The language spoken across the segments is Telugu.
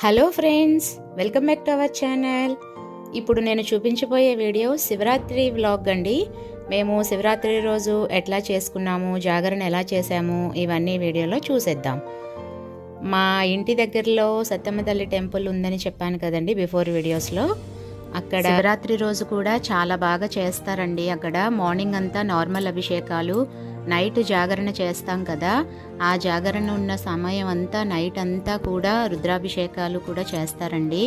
Hello friends welcome back to our channel. ఇప్పుడు నేను చూపించబోయే వీడియో శివరాత్రి వ్లాగ్ అండి. మేము శివరాత్రి రోజు ఎట్లా చేసుకున్నాము జాగరణ ఎలా చేసాము ఇవన్నీ వీడియోలో చూసేద్దాం. మా ఇంటి దగ్గరలో సత్తమ్మ తల్లి టెంపుల్ ఉందని చెప్పాను కదండి బిఫోర్ వీడియోస్లో. అక్కడ శివరాత్రి రోజు కూడా చాలా బాగా చేస్తారండి. అక్కడ మార్నింగ్ అంతా నార్మల్ అభిషేకాలు నైట్ జాగరణ చేస్తాం కదా ఆ జాగరణ ఉన్న సమయం అంతా నైట్ అంతా కూడా రుద్రాభిషేకాలు కూడా చేస్తారండి.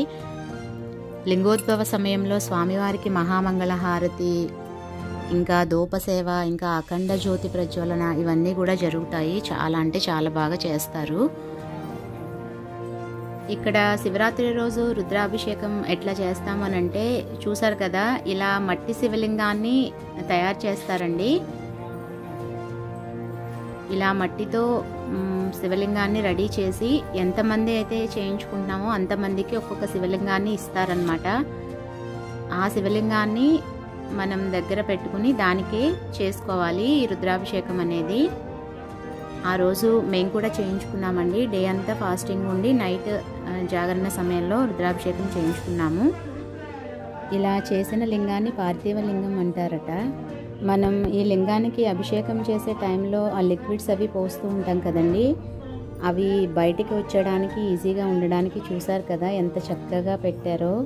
లింగోద్భవ సమయంలో స్వామివారికి మహామంగళహారతి ఇంకా దూపసేవ ఇంకా అఖండ జ్యోతి ప్రజ్వలన ఇవన్నీ కూడా జరుగుతాయి. చాలా అంటే చాలా బాగా చేస్తారు. ఇక్కడ శివరాత్రి రోజు రుద్రాభిషేకం ఎట్లా చేస్తామనంటే చూసారు కదా ఇలా మట్టి శివలింగాన్ని తయారు చేస్తారండి. ఇలా మట్టితో శివలింగాన్ని రెడీ చేసి ఎంతమంది అయితే చేయించుకుంటున్నామో అంతమందికి ఒక్కొక్క శివలింగాన్ని ఇస్తారనమాట ఆ శివలింగాన్ని మనం దగ్గర పెట్టుకుని దానికే చేసుకోవాలి ఈ రుద్రాభిషేకం అనేది. ఆ రోజు మేము కూడా చేయించుకున్నామండి. డే అంతా ఫాస్టింగ్ ఉండి నైట్ జాగరణ సమయంలో రుద్రాభిషేకం చేయించుకున్నాము. ఇలా చేసిన లింగాన్ని పార్థివ లింగం అంటారట. మనం ఈ లింగానికి అభిషేకం చేసే టైంలో ఆ లిక్విడ్స్ అవి పోస్తూ ఉంటాం కదండి. అవి బయటికి వచ్చడానికి ఈజీగా ఉండడానికి చూసారు కదా ఎంత చక్కగా పెట్టారో.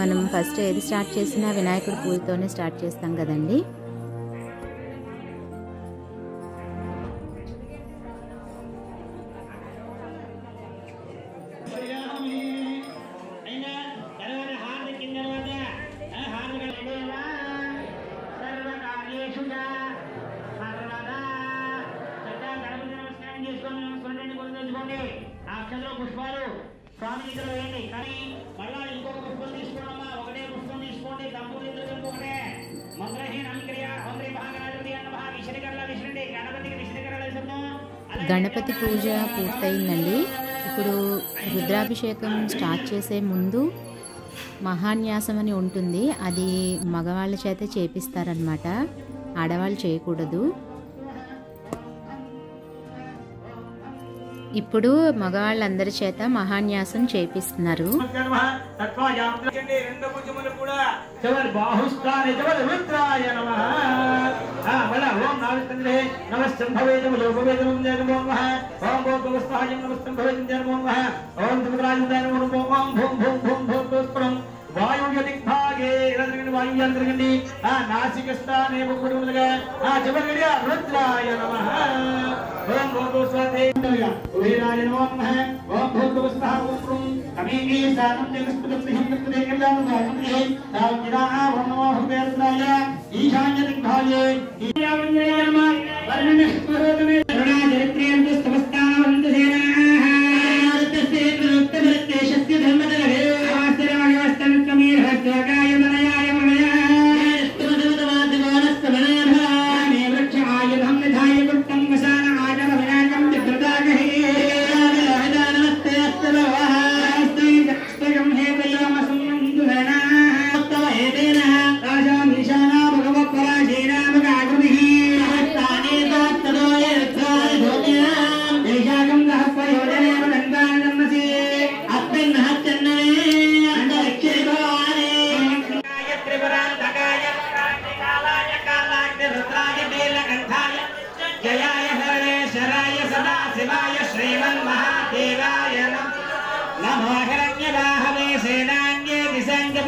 మనం ఫస్ట్ ఏది స్టార్ట్ చేసినా వినాయకుడి పూజతోనే స్టార్ట్ చేస్తాం కదండి. పుష్పాలు స్వామి దగ్గర వేయండి. కానీ మళ్ళా గణపతి పూజ పూర్తయిందండి. ఇప్పుడు రుద్రాభిషేకం స్టార్ట్ చేసే ముందు మహాన్యాసం అని ఉంటుంది. అది మగవాళ్ళ చేతే చేపిస్తారనమాట ఆడవాళ్ళు చేయకూడదు. ఇప్పుడు మగవాళ్ళందరి చేత మహాన్యాసం చేపిస్తున్నారు ఓం రద్రగండి వాయువ్య అంతరగండి ఆ నాసిక స్థానే ముగ్గురులుగా ఆ చివరి రుద్రాయ నమ ఓం భూతవస్థాతే ఉదయరాయ నమో నమ ఓం భూతవస్థా ఓం కమీకి సానం జగస్పదం సిహం కృతే కళ్యాణం వాసంతే తావిరా ఓం నమో భూతేంద్రాయ ఈశాన్య దిగ్భాగే ఈశాన్య నమ వర్ణన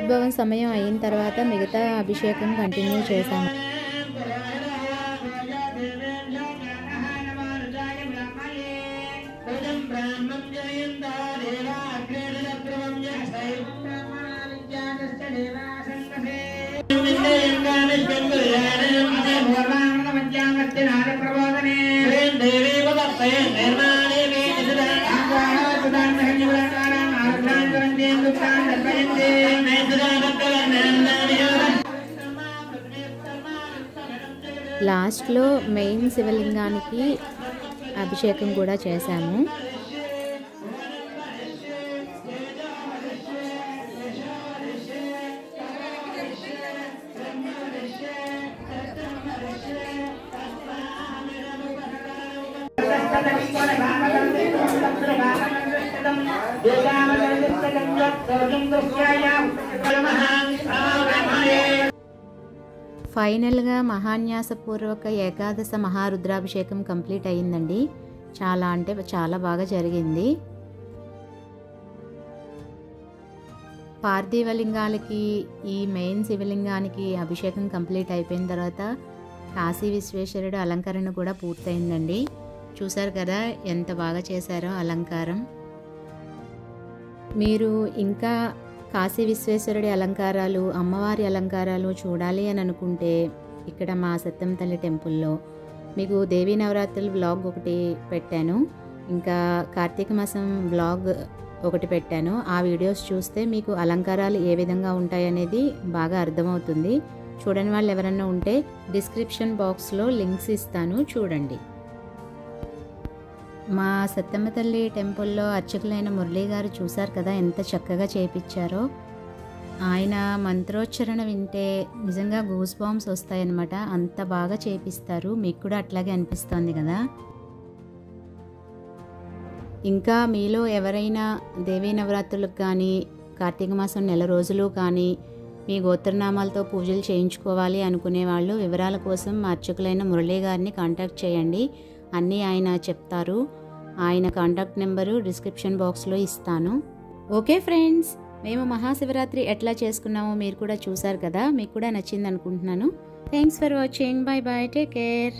మహోద్భవం సమయం అయిన తర్వాత మిగతా అభిషేకం కంటిన్యూ చేశాము Thank. లాస్ట్లో మెయిన్ శివలింగానికి అభిషేకం కూడా చేశాము. ఫైనల్గా మహాన్యాసపూర్వక ఏకాదశ మహారుద్రాభిషేకం కంప్లీట్ అయ్యిందండి. చాలా అంటే చాలా బాగా జరిగింది. పార్థివలింగాలకి ఈ మెయిన్ శివలింగానికి అభిషేకం కంప్లీట్ అయిపోయిన తర్వాత కాశీ విశ్వేశ్వరుడు అలంకరణ కూడా పూర్తయిందండి. చూసారు కదా ఎంత బాగా చేశారో అలంకారం. మీరు ఇంకా కాశీ విశ్వేశ్వరుడి అలంకారాలు అమ్మవారి అలంకారాలు చూడాలి అని అనుకుంటే ఇక్కడ మా సత్యం తల్లి టెంపుల్లో మీకు దేవీ నవరాత్రుల వ్లాగ్ ఒకటి పెట్టాను. ఇంకా కార్తీక మాసం వ్లాగ్ ఒకటి పెట్టాను. ఆ వీడియోస్ చూస్తే మీకు అలంకారాలు ఏ విధంగా ఉంటాయనేది బాగా అర్థమవుతుంది. చూడని వాళ్ళు ఎవరన్నా ఉంటే డిస్క్రిప్షన్ బాక్స్లో లింక్స్ ఇస్తాను. చూడండి. మా సత్తమ్మ తల్లి టెంపుల్లో అర్చకులైన మురళీ గారు చూశారు కదా ఎంత చక్కగా చేపించారో ఆయన మంత్రోచ్చరణ వింటే నిజంగా గూస్ బాంబ్స్ వస్తాయన్నమాట. అంత బాగా చేపిస్తారు. మీకు కూడా అట్లాగే అనిపిస్తుంది కదా. ఇంకా మీలో ఎవరైనా దేవీ నవరాత్రులకు కానీ కార్తీక మాసం నెల రోజులు కానీ మీ గోత్రనామాలతో పూజలు చేయించుకోవాలి అనుకునే వాళ్ళు వివరాల కోసం మా అర్చకులైన మురళీ గారిని కాంటాక్ట్ చేయండి. అన్నీ ఆయన చెప్తారు. ఆయన కాంటాక్ట్ నెంబరు డిస్క్రిప్షన్ బాక్స్లో ఇస్తాను. ఓకే ఫ్రెండ్స్ మేము మహాశివరాత్రి ఎట్లా చేసుకున్నామో మీరు కూడా చూసారు కదా మీకు కూడా నచ్చింది అనుకుంటున్నాను. Thanks for watching bye bye take care